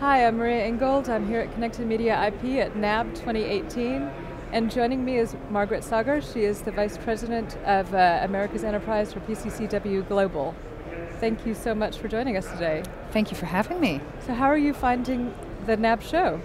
Hi, I'm Maria Ingold. I'm here at Connected Media IP at NAB 2018. And joining me is Margareta Sauger. She is the Vice President of uh, America's Enterprise for PCCW Global. Thank you so much for joining us today. Thank you for having me. So how are you finding the NAB show?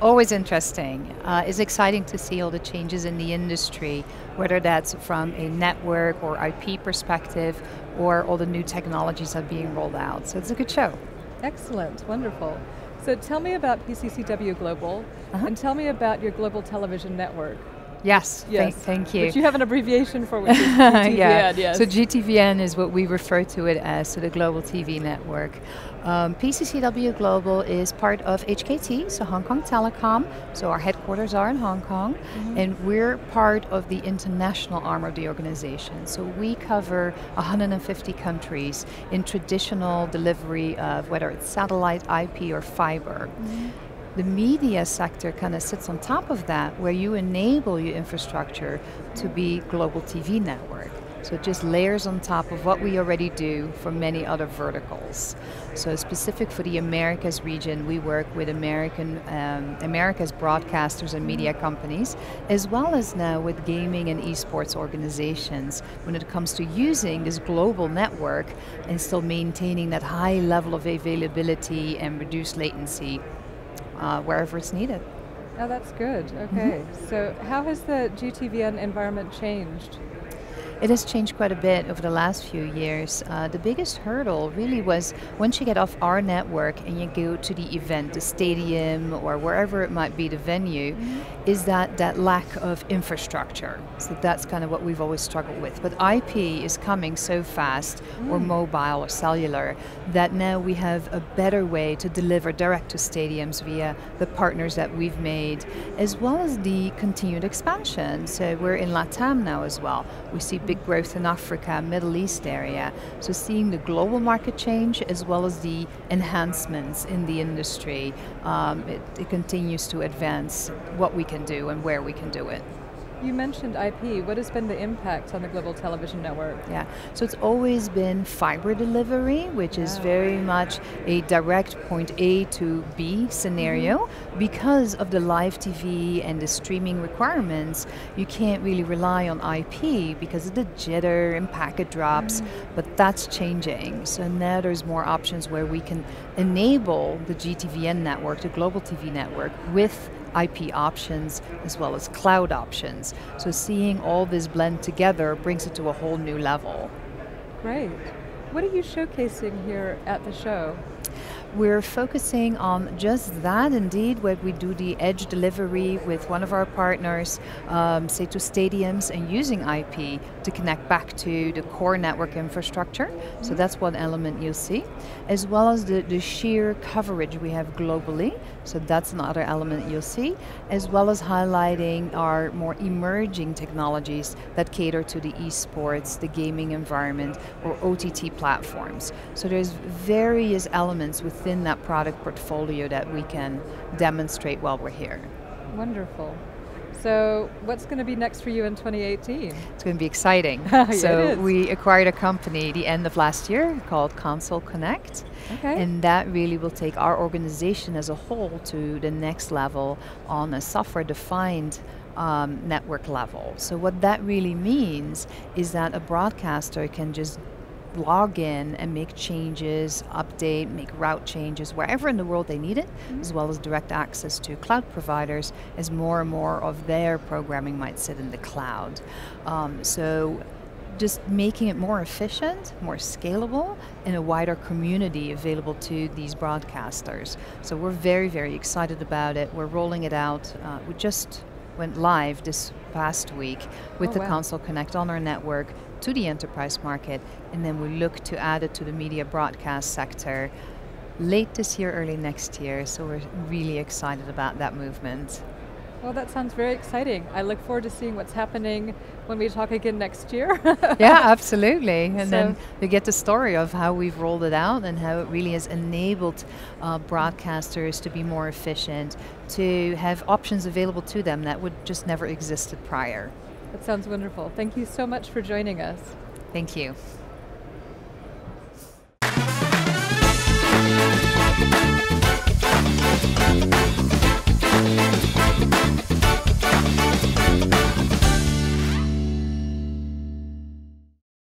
Always interesting. Uh, it's exciting to see all the changes in the industry, whether that's from a network or IP perspective, or all the new technologies that are being rolled out. So it's a good show. Excellent, wonderful. So tell me about PCCW Global, uh -huh. and tell me about your global television network. Yes, yes. Thank, thank, you. Which you have an abbreviation for, which is GTVN, yeah. yes. So GTVN is what we refer to it as, so the Global TV Network. Um, PCCW Global is part of HKT, so Hong Kong Telecom. So our headquarters are in Hong Kong, mm -hmm. and we're part of the international arm of the organization. So we cover 150 countries in traditional delivery of whether it's satellite, IP, or fiber. Mm -hmm the media sector kind of sits on top of that, where you enable your infrastructure to be global TV network. So it just layers on top of what we already do for many other verticals. So specific for the Americas region, we work with American um, America's broadcasters and media companies, as well as now with gaming and esports organizations when it comes to using this global network and still maintaining that high level of availability and reduced latency uh, wherever it's needed. Oh, that's good. Okay. Mm -hmm. So, how has the GTVN environment changed? It has changed quite a bit over the last few years. Uh, the biggest hurdle really was once you get off our network and you go to the event, the stadium, or wherever it might be the venue, mm-hmm. is that that lack of infrastructure. So that's kind of what we've always struggled with. But IP is coming so fast, mm. or mobile or cellular, that now we have a better way to deliver direct to stadiums via the partners that we've made, as well as the continued expansion. So we're in LATAM now as well. We see big growth in Africa, Middle East area. So seeing the global market change as well as the enhancements in the industry, um, it, it continues to advance what we can do and where we can do it. You mentioned IP. What has been the impact on the global television network? Yeah, so it's always been fiber delivery, which yeah. is very much a direct point A to B scenario. Mm-hmm. Because of the live TV and the streaming requirements, you can't really rely on IP because of the jitter and packet drops, mm-hmm. but that's changing. So now there's more options where we can enable the GTVN network, the global TV network, with IP options as well as cloud options. So seeing all this blend together brings it to a whole new level. Great. What are you showcasing here at the show? We're focusing on just that indeed, where we do the edge delivery with one of our partners, um, say to stadiums, and using IP to connect back to the core network infrastructure. So that's one element you'll see, as well as the, the sheer coverage we have globally. So that's another element you'll see, as well as highlighting our more emerging technologies that cater to the esports, the gaming environment, or OTT platforms. So there's various elements within that product portfolio that we can demonstrate while we're here. Wonderful. So, what's going to be next for you in 2018? It's going to be exciting. yeah, so, we acquired a company the end of last year called Console Connect. Okay. And that really will take our organization as a whole to the next level on a software defined um, network level. So, what that really means is that a broadcaster can just log in and make changes, update, make route changes wherever in the world they need it, mm-hmm. as well as direct access to cloud providers as more and more of their programming might sit in the cloud. Um, so just making it more efficient, more scalable, and a wider community available to these broadcasters. So we're very, very excited about it. We're rolling it out. Uh, we just went live this past week with oh, the wow. Console Connect on our network to the enterprise market, and then we look to add it to the media broadcast sector late this year, early next year. So we're really excited about that movement. Well, that sounds very exciting. I look forward to seeing what's happening when we talk again next year. yeah, absolutely. And so then you get the story of how we've rolled it out and how it really has enabled uh, broadcasters to be more efficient, to have options available to them that would just never existed prior. That sounds wonderful. Thank you so much for joining us. Thank you.